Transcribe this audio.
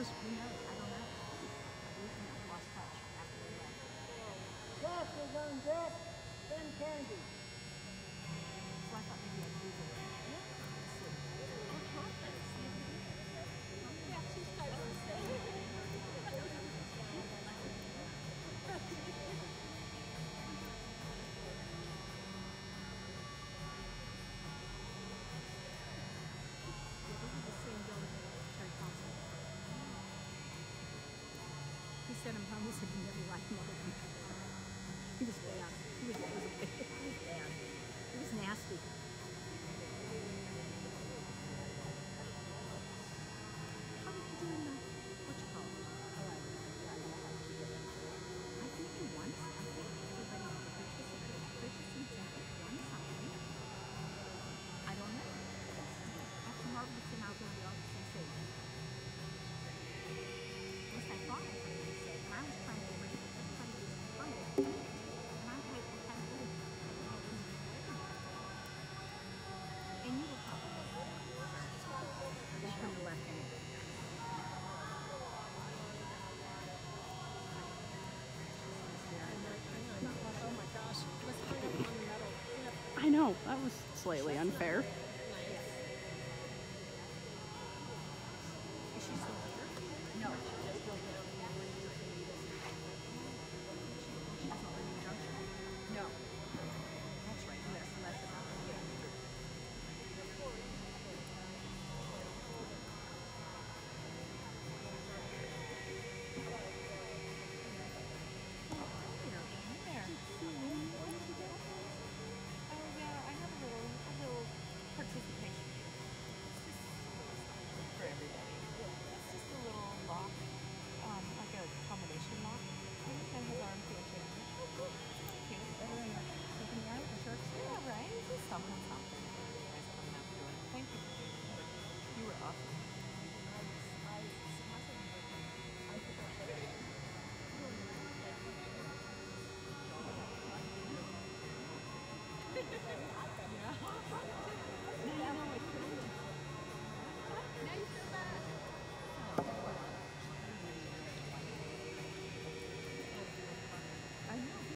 knows? Who knows? I don't know. We have lost touch after we left. Jack is on deck. Ben Candy. So I thought maybe I'd do Sent him homeless he never liked him He was bad. He was, he was bad. He was bad. know, that was slightly unfair.